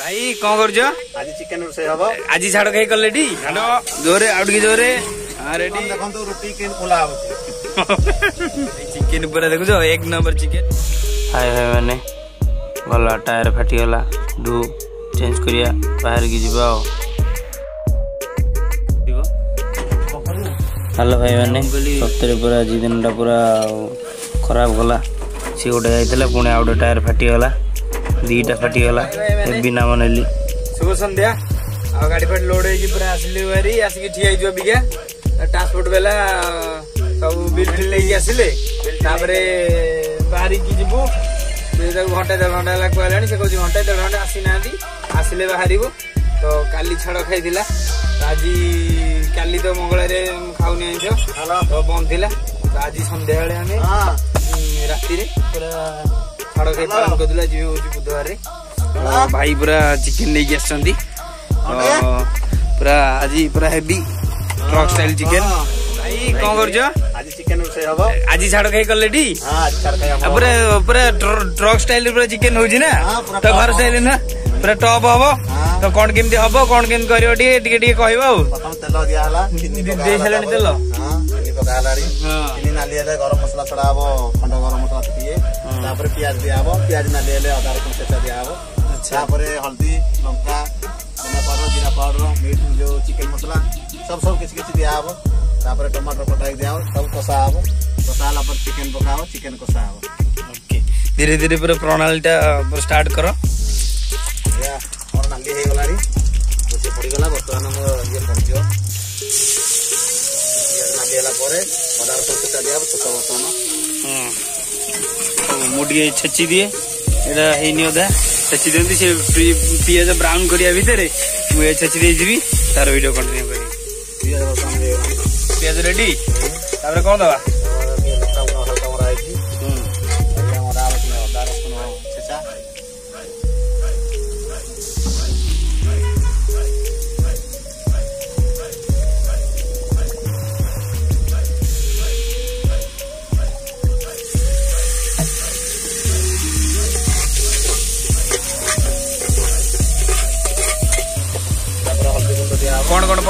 ভাই কଣ କରୁଛ ଆଜି ଚିକେନ ରୋଷେଇ ହବ ଆଜି ଛାଡ ଖାଇ କଲେ ଟି ଛାଡ ଜୋରେ ଆଉ ଟିକେ ଜୋରେ ରେଡି ଦେଖନ୍ତୁ ରୁଟି କେମିତି ଖୋଲା ହଉଛି ଚିକେନ ପୁରା ଦେଖୁଛ ଏକ ନମ୍ବର ଚିକେନ ହାଇ ଭାଇ ମାନେ ଗଲା ଟାୟାର ଫାଟିଗଲା ଧୁ ଚେଞ୍ଜ କରିବା ବାହାରିକି ଯିବା ଆଉ ହ୍ୟାଲୋ ଭାଇମାନେ ସତରେ ପୁରା ଆଜି ଦିନଟା ପୁରା ଖରାପ ଗଲା ସିଏ ଗୋଟେ ଯାଇଥିଲା ପୁଣି ଆଉ ଗୋଟେ ଟାୟାର ଫାଟିଗଲା ଦିଟା ଫାଟିଗଲା ଏବେ ନାମ ନେଲି ଶୁଭ ସନ୍ଧ୍ୟା ଆଉ ଗାଡ଼ି ଫାଟି ଲୋଡ୍ ହେଇକି ପୁରା ଆସିଲି ଭାରି ଆସିକି ଠିଆ ହେଇଯିବ ଅବିକା ଟ୍ରାନ୍ସପୋର୍ଟ ବେଲା ସବୁ ବିଲ୍ ଫିଲ୍ ନେଇକି ଆସିଲେ ତାପରେ ବାହାରିକି ଯିବୁ ତାକୁ ଘଣ୍ଟା ଦେଢ଼ ଘଣ୍ଟା ହେଲା କୁହାଗଲାଣି ସେ କହୁଛି ଘଣ୍ଟା ଦେଢ଼ ଘଣ୍ଟା ଆସିନାହାନ୍ତି ଆସିଲେ ବାହାରିବୁ ତ କାଲି ଛାଡ଼ ଖାଇଥିଲା ଆଜି କାଲି ତ ମଙ୍ଗଳାରେ ଖାଉନି ଆଇଁଷ ତ ବନ୍ଦ ଥିଲା ଆଜି ସନ୍ଧ୍ୟାବେଳେ ଆମେ ରାତିରେ ପୁରା ଛାଡ଼ ଖାଇ ପାଳନ କରିଦେଲା ଯିବେ ହେଉଛି ବୁଧବାରରେ ଭାଇ ପୁରା ଚିକେନ୍ ନେଇକି ଆସିଛନ୍ତି ପୁରା ଆଜି ପୁରା ହେଭି ଟ୍ରକ୍ ଷ୍ଟାଇଲ୍ ଚିକେନ୍ କଣ କରୁଛ ଆଜି ଛାଡ ଖାଇ କଲେଟି ପୁରା ପୁରା ଟ୍ରକ୍ ଷ୍ଟାଇଲ ପୁରା ଚିକେନ ହଉଛି ନା ତ ଘର ଷ୍ଟାଇଲ ନା ପୁରା ଟପ୍ ହବ ତ କଣ କେମିତି ହବ କଣ କେମିତି କରିବ ଟିକେ ଟିକେ ଟିକେ କହିବ ଆଉ ଦେଇ ସାରିଲାଣି ତେଲ ପକା ହେଲାଣି ନାଲି ହେଲେ ଗରମ ମସଲା ଛଡା ହବ ଖଣ୍ଡ ଗରମ ମସଲା ଟିକେ तर पिया दिव पिया दिदार रकम हल्दी लंका हलदी लङ्काउडर जिरा पाउडर मीट जो चिकेन मसला दिव तर टमाटर कटाइ दिएको सब कसाह कसाहु चिकेन पका चिकेन कसाह ओके धेरै धेरै पुरै प्रणालीटा पो स्टार्ट कहाँ मिगला परिगला पर अदार रकम पेचाइ दिए छोटो মুড়িয়ে ଛେଚି ଦିଏ ଏଇଟା ହେଇନି ଅଧା ଛେଚି ଦିଅନ୍ତି ସେ ପିଆଜ ବ୍ରାଉନ୍ କରିବା ଭିତରେ ମୁଁ ଏ ଛେଚି ଦେଇଯିବି ତାର ଭିଡ଼ିଓ କଣ୍ଟିନ୍ୟୁ କରିବି ପିଆଜ ରେଡ଼ି ତାପରେ କ'ଣ ଦେବା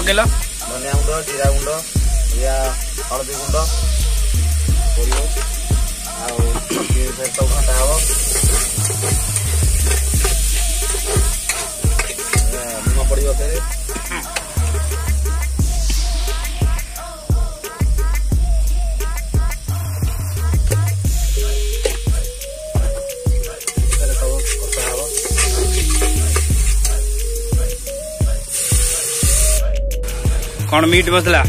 ପକେଇଲ ଧନିଆ ଗୁଣ୍ଡ ଜିରା ଗୁଣ୍ଡ ଜିରା ହଳଦୀ ଗୁଣ୍ଡ ପଡ଼ିବ ଆଉ ଘଣ୍ଟା ହବ ଲୁଣ ପଡ଼ିବ ଫେରେ और मीट मसला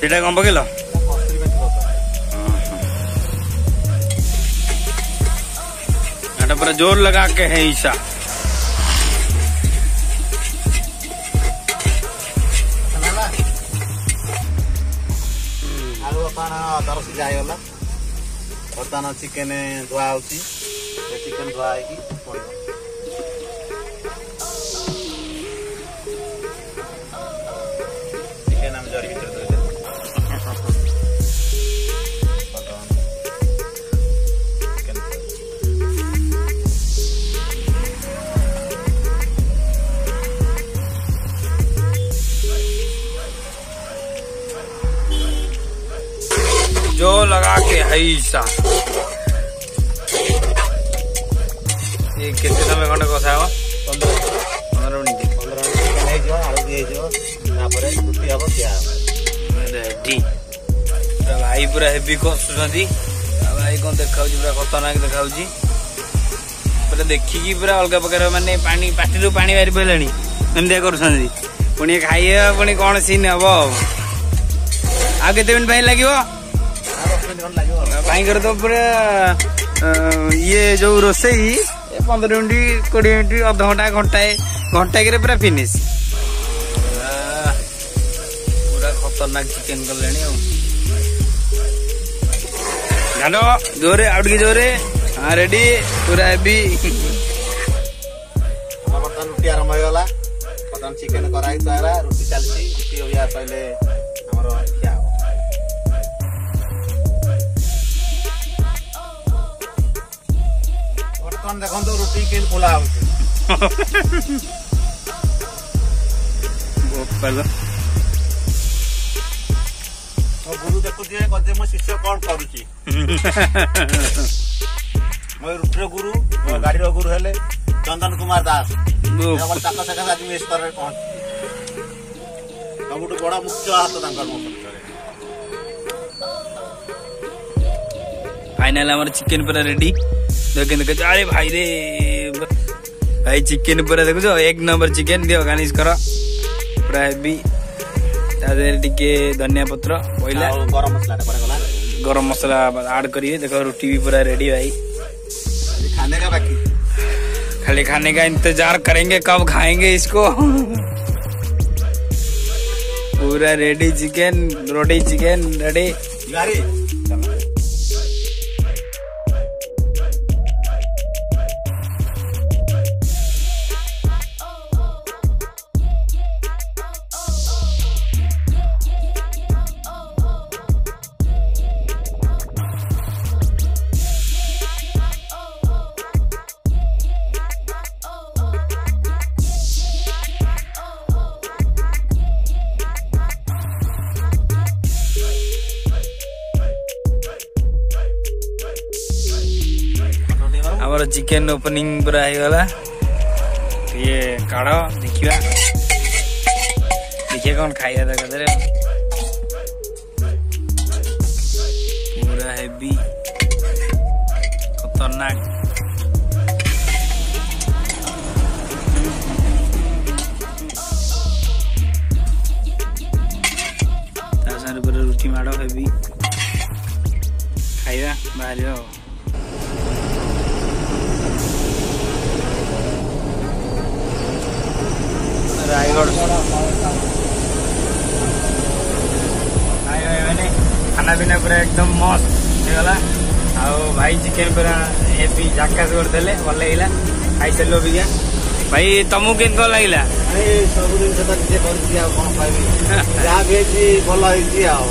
ସେଇଟା କ'ଣ ପକେଇଲ ଏଇଟା ପୁରା ଜୋର ଲଗା के है ईशा ଆଳୁ ବର୍ତ୍ତମାନ ଦରସି ଯାଇଗଲା ବର୍ତ୍ତମାନ ଚିକେନ ଧୁଆ ହେଉଛି चिकन फ्राई की जो लगा के है सा ये କେତେ ସମୟ ଖଣ୍ଡେ କଷା ହେବ ପନ୍ଦର ପନ୍ଦର ମିନିଟ୍ ପନ୍ଦର ମିନିଟ୍ ଚିକେନ୍ ହେଇଯିବ ଆଳୁ ବି ହେଇଯିବ ତାପରେ ରୁଟି ହେବ ଖିଆ ହେବ ରେଡ଼ି ଭାଇ ପୁରା ହେଭି କଷୁଛନ୍ତି ଆଉ ଭାଇ କ'ଣ ଦେଖାଉଛି ପୁରା ଖତରନାକ ଦେଖାଉଛି ପୁରା ଦେଖିକି ପୁରା ଅଲଗା ପ୍ରକାର ମାନେ ପାଣି ପାଟିରୁ ପାଣି ବାହାରି ପଡ଼ିଲାଣି ଏମିତିଆ କରୁଛନ୍ତି ପୁଣି ଖାଇବା ପୁଣି କ'ଣ ସିନ୍ ହେବ ଆଉ ଆଉ କେତେ ମିନିଟ୍ ଭାଇ ଲାଗିବ ଭାଇଙ୍କର ତ ପୁରା ଇଏ ଯୋଉ ରୋଷେଇ পনেরো মিনিট কোড়িয়ে মিনিট অধঘণ্টা ঘণ্টায় ঘণ্টায় করে পুরা ফিনিশ পুরা খতরনাক চিকেন কলেনি ଆଉ ঢাল জোরে ଆଉ ଟିକେ ଜୋରେ ହଁ ରେଡି ପୁରା ହେବି ବର୍ତ୍ତମାନ ରୁଟି ଆରମ୍ଭ ହେଇଗଲା ବର୍ତ୍ତମାନ ଚିକେନ କରାହେଇ ସାରା ରୁଟି ଚାଲିଛି ରୁଟି ଅବିକା କହିଲେ ଆମର કાન દેખંતો રોટી કે બોલા આવશે બોપલ ગુરુ દેખુଛି ଗଜେ ମୋ ଶିଷ୍ୟ କ'ଣ କରୁଛି ମୋ ରୁଟିର ଗୁରୁ ମୋ ଗାଡ଼ିର ଗୁରୁ ହେଲେ ଚନ୍ଦନ କୁମାର ଦାସ ତାଙ୍କ ସାକ୍ଷାତ ଆଜି ମୁଁ ସ୍ତରରେ ପହଞ୍ଚି ସବୁଠୁ ବଡ଼ ମୁଖ୍ୟ ହାତ ତାଙ୍କର ମୋ ପରିଚୟ ফাইনাল আমার চিকেন পরা রেডি দেখেন দেখো আরে ভাই রে ভাই চিকেন পরা দেখুছ এক নম্বর চিকেন দিও গার্নিশ কর পুরা হেভি ତା ଦେହରେ ଟିକେ ଧନିଆ ପତ୍ର ପଇଲା ଗରମ ମସଲା ଗରମ ମସଲା ଆଡ୍ କରିବେ ଦେଖ ରୁଟି ବି ପୁରା ରେଡି ଭାଇ ଖାନେ କା ବାକି खाली खाने का इंतजार करेंगे कब खाएंगे इसको पूरा रेडी चिकन रोटी chicken ready Kalau chicken opening lah. Iya, kado, dikira, dikira kan kaya tak ada ya. Murah happy, kotor nak. Tak sadar pada rutin ada happy. Kaya, bahaya. ଖାନା ପିନା ପୁରା ଏକଦମ ମସ୍ତ ହେଇଗଲା ଆଉ ଭାଇ ଚିକେନ ପୁରା ହେଭି ଜାକାସ କରିଦେଲେ ଭଲ ଲାଗିଲା ଖାଇସାରିଲୁ ଅବିକା ଭାଇ ତମକୁ କେମିତି କଣ ଲାଗିଲା ସବୁ ଜିନିଷ ତ ନିଜେ କରିଛି ଆଉ କଣ କହିବି ଯାହା ବି ହେଇଛି ଭଲ ହେଇଛି ଆଉ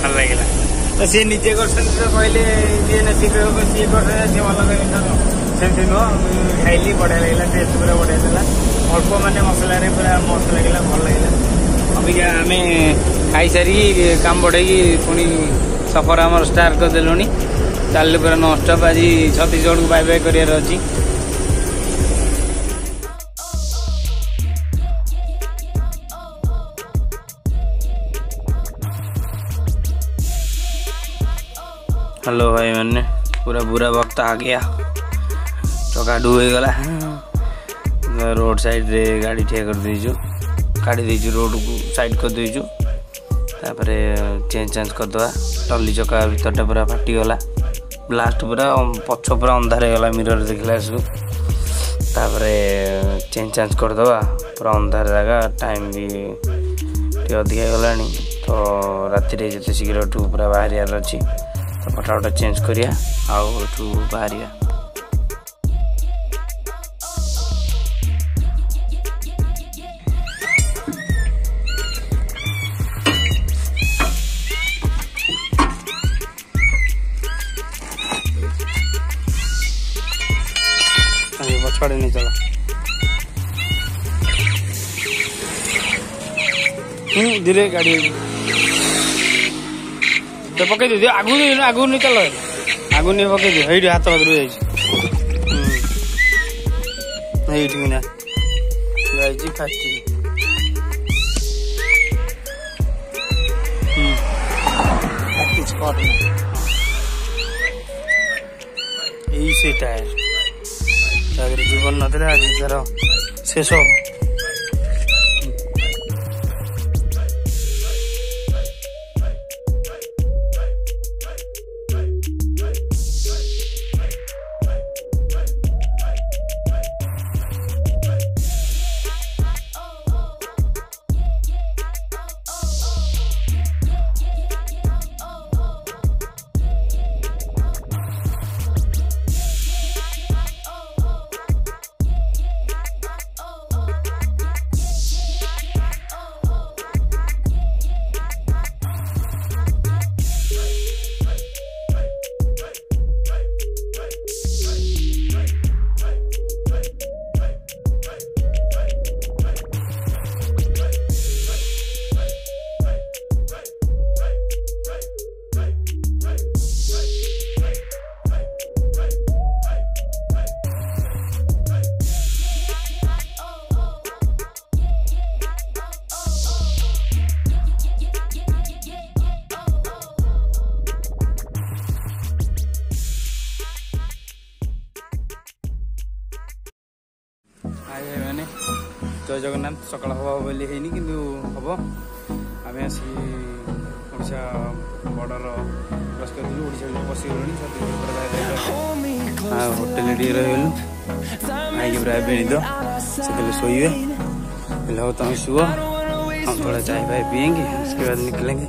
ଭଲ ଲାଗିଲା ତ ସିଏ ନିଜେ କରିଛନ୍ତି ତ କହିଲେ ଯିଏ ନା ସିଏ କହିବ ସିଏ କରିଛନ୍ତି ସିଏ ଭଲ କହିବେ ସେମିତି ନୁହଁ ଖାଇଲି ବଢିଆ ଲାଗିଲା ଟେଷ୍ଟ ପୁରା ବଢିଆ ଥିଲା ଅଳ୍ପ ମାନେ ମସଲାରେ ପୁରା ମସ୍ତ ଲାଗିଲା ଭଲ ଲାଗିଲା ଅବିକା ଆମେ ଖାଇସାରିକି କାମ ବଢ଼େଇକି ପୁଣି ସଫର ଆମର ଷ୍ଟାର୍ଟ କରିଦେଲୁଣି ଚାଲିଲୁ ପୁରା ନଷ୍ଟପ୍ ଆଜି ଛତିଶଗଡ଼କୁ ବାଇ ବାଇ କରିବାର ଅଛି हेलो भाई मैंने पूरा बुरा वक्त आ गया चकाडू हो गला रोड साइड रे गाड़ी ठिया कर दीजिए କାଢ଼ି ଦେଇଛୁ ରୋଡ଼କୁ ସାଇଡ଼୍ କରିଦେଇଛୁ ତାପରେ ଚେଞ୍ଜ ଚାଞ୍ଜ କରିଦେବା ଟଲି ଚକା ଭିତରଟା ପୁରା ଫାଟିଗଲା ଲାଷ୍ଟ ପୁରା ପଛ ପୁରା ଅନ୍ଧାର ହେଇଗଲା ମିରର ଦେଖିଲା ସବୁ ତାପରେ ଚେଞ୍ଜ ଚାଞ୍ଜ କରିଦେବା ପୁରା ଅନ୍ଧାର ଜାଗା ଟାଇମ୍ ବି ଟିକେ ଅଧିକା ହେଇଗଲାଣି ତ ରାତିରେ ଯେତେ ଶୀଘ୍ର ଏଠୁ ପୁରା ବାହାରିବାର ଅଛି ତ ଫଟାଫଟ ଚେଞ୍ଜ କରିବା ଆଉ ଏଠୁ ବାହାରିବା ছাড়ে নিয়ে চলো হুম ধীরে গাড়ি তো পকাই দিদি আগুন আগুন নিয়ে চলো আগুন নিয়ে পকাই দিও এইটি হাত পাখি রয়েছে এইটি না যাইছি ফার্স্ট হুম প্র্যাকটিস কর এই সে টায়ার సాగరి జీవన్ నదిరే ఆగించారు శేషో जगन्नाथ सकाल हवा बोली है कि हम आम आसा बर्डर क्रस करूँ बस होटेल रही बेणी तो शे हम तुम शुभ हम थोड़ा चाय भाई पियेंगे उसके बाद निकलेंगे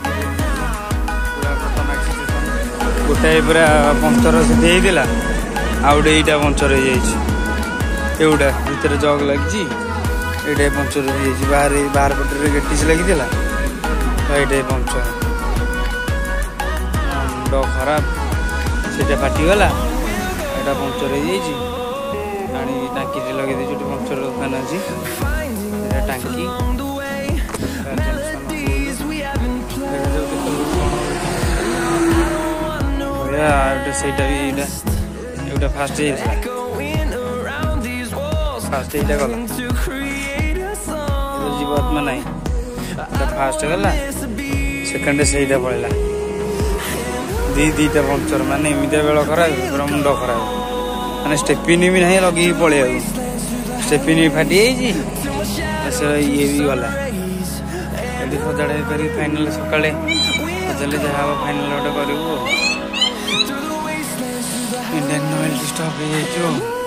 ଗୋଟାଏ ପୁରା ପଙ୍କଚର ସେଠି ହେଇଥିଲା ଆଉ ଗୋଟେ ଏଇଟା ପଙ୍କଚର ହେଇଯାଇଛି ଏଗୁଡ଼ା ଭିତରେ ଜଗ୍ ଲାଗିଛି ଏଇଟା ପଙ୍କଚର ହେଇଯାଇଛି ବାହାରେ ବାହାର ପଟରେ ଗେଟିସ୍ ଲାଗିଥିଲା ଏଇଟା ପଙ୍କଚର ମୁଣ୍ଡ ଖରାପ ସେଇଟା ଫାଟିଗଲା ଏଇଟା ପଙ୍କଚର ହେଇଯାଇଛି ଆଣିକି ଟାଙ୍କିରେ ଲଗେଇ ଦେଇଛି ଗୋଟେ ପଙ୍କଚର ଦୋକାନ ଅଛି ଏଇଟା ଟାଙ୍କି ଗୋଟେ ସେଇଟା ବି ଏଇଟା ଏଇଟା ଫାଷ୍ଟ ହେଇଥିଲା ଫାଷ୍ଟ ଏଇଟା ଗଲା ଯିବ ଆତ୍ମା ନାହିଁ ଏଇଟା ଫାଷ୍ଟ ଗଲା ସେକେଣ୍ଡ ସେଇଟା ପଳେଇଲା ଦୁଇ ଦୁଇଟା ପଙ୍କଚର ମାନେ ଏମିତିଆ ବେଳ ଖରାପ ପୁରା ମୁଣ୍ଡ ଖରାପ ମାନେ ଷ୍ଟେପିନି ବି ନାହିଁ ଲଗେଇକି ପଳେଇବାକୁ ଷ୍ଟେପିନି ଫାଟି ଯାଇଛି ସେ ଇଏ ବି ଗଲା ଏଠି ସଜାଡ଼ା କରିକି ଫାଇନାଲ୍ ସକାଳେ ପଚାରିଲେ ଯାହା ହେବ ଫାଇନାଲ୍ ଗୋଟେ କରିବୁ ଆଉ And then know I'll just stop you.